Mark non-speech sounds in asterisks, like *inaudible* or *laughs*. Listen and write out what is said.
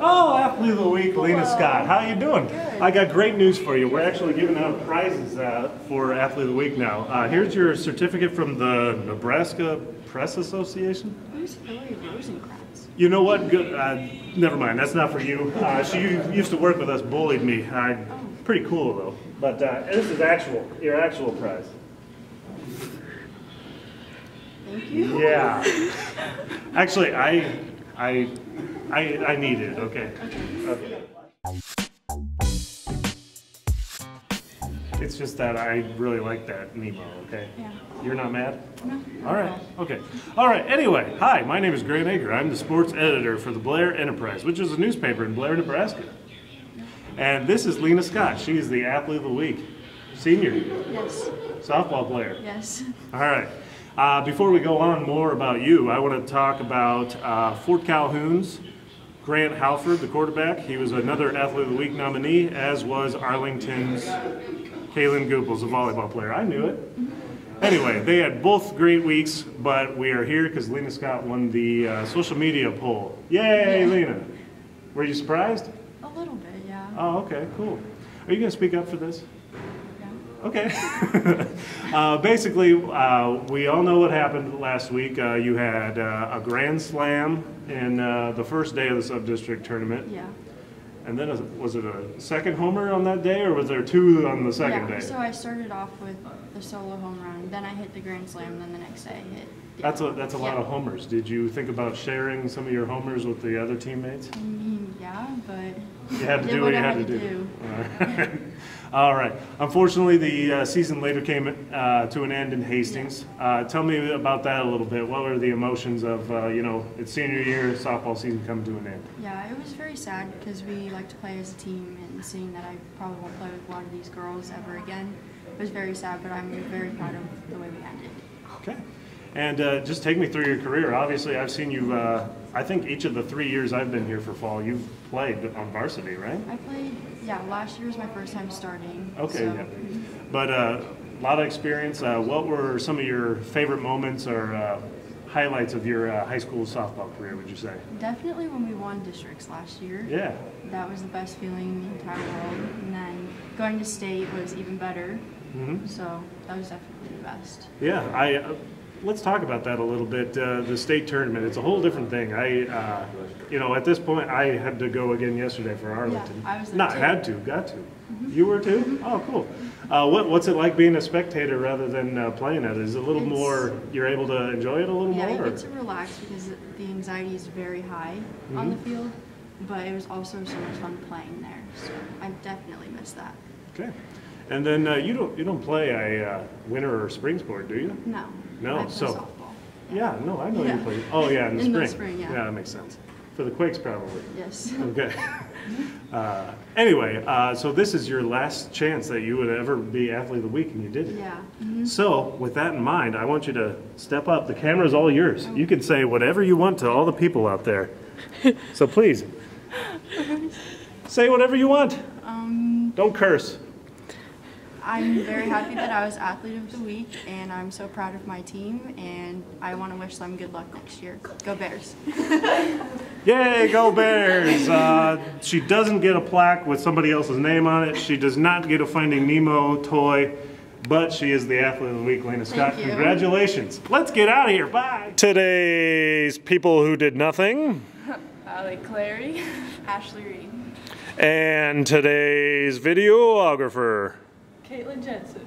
Oh, athlete of the week, Lina Scott. How you doing? I got great news for you. We're actually giving out prizes uh, for athlete of the week now. Uh, here's your certificate from the Nebraska Press Association. Who's Hillary Rosencrantz? You know what? Good. Uh, never mind. That's not for you. Uh, she used to work with us, bullied me. Uh, pretty cool though. But uh, this is actual, your actual prize. Thank you. Yeah. Actually, I, I, I, I need it. Okay. Okay. It's just that I really like that Nemo. Okay. Yeah. You're not mad? No. All right. Okay. All right. Anyway, hi. My name is Grant Aker. I'm the sports editor for the Blair Enterprise, which is a newspaper in Blair, Nebraska. And this is Lina Scott. She is the athlete of the week, senior Yes. softball player. Yes. All right. Uh, before we go on more about you, I want to talk about uh, Fort Calhoun's Grant Halford, the quarterback. He was another Athlete of the Week nominee, as was Arlington's Kailynn Gubbels, a volleyball player. I knew it. Anyway, they had both great weeks, but we are here because Lina Scott won the uh, social media poll. Yay, Yeah. Lina! Were you surprised? A little bit, yeah. Oh, okay, cool. Are you going to speak up for this? Yeah. Okay. *laughs* uh, basically, uh, we all know what happened last week. Uh, you had uh, a grand slam in uh, the first day of the sub-district tournament, Yeah. and then a, was it a second homer on that day, or was there two on the second yeah. day? So I started off with the solo home run, then I hit the grand slam, then the next day I hit. the that's a that's a one. lot of homers. Did you think about sharing some of your homers with the other teammates? I mean, yeah, but You had to *laughs* do what you I had to do. All right. *laughs* All right. Unfortunately, the uh, season later came uh, to an end in Hastings. Uh, tell me about that a little bit. What were the emotions of, uh, you know, it's senior year, softball season coming to an end? Yeah, it was very sad because we like to play as a team and seeing that I probably won't play with a lot of these girls ever again. It was very sad, but I'm very proud of the way we ended. Okay. And uh, just take me through your career. Obviously, I've seen you, uh, I think each of the three years I've been here for fall, you've played on varsity, right? I played, yeah, last year was my first time starting. Okay, so- yeah. But uh, a lot of experience. Uh, what were some of your favorite moments or uh, highlights of your uh, high school softball career, would you say? Definitely when we won districts last year. Yeah. That was the best feeling in the entire world. And then going to state was even better. Mm -hmm. So that was definitely the best. Yeah, I, uh, let's talk about that a little bit. Uh, the state tournament, it's a whole different thing. I, uh, you know, at this point, I had to go again yesterday for Arlington. Yeah, I was Not too. had to, got to. You were too? Oh, cool. Uh, what, what's it like being a spectator rather than uh, playing at it? Is it a little It's- more, you're able to enjoy it a little more? Yeah, more? you or- get to relax because the anxiety is very high Mm-hmm. on the field. But it was also so much fun playing there. So I definitely miss that. Okay. And then uh, you don't you don't play a uh, winter or spring sport, do you? No. No, I play so- softball. Yeah, no, I know you Yeah. play. Oh, yeah, in the *laughs* In spring. the spring, yeah. Yeah, that makes sense. For the Quakes, probably. Yes. *laughs* Okay. Uh, anyway, uh, so this is your last chance that you would ever be athlete of the week, and you did it. Yeah. mhm. So, with that in mind, I want you to step up. The camera is all yours. You can say whatever you want to all the people out there. *laughs* so please, say whatever you want. Um, Don't curse. I'm very happy that I was athlete of the week, and I'm so proud of my team. And I want to wish them good luck next year. Go Bears! *laughs* Yay, go Bears! Uh, she doesn't get a plaque with somebody else's name on it. She does not get a Finding Nemo toy, but she is the athlete of the week, Lina Scott. you. Congratulations. Let's get out of here. Bye. Today's people who did nothing, *laughs* Allie Clary. *laughs* Ashley Reed. and today's videographer. Caitlin Jensen.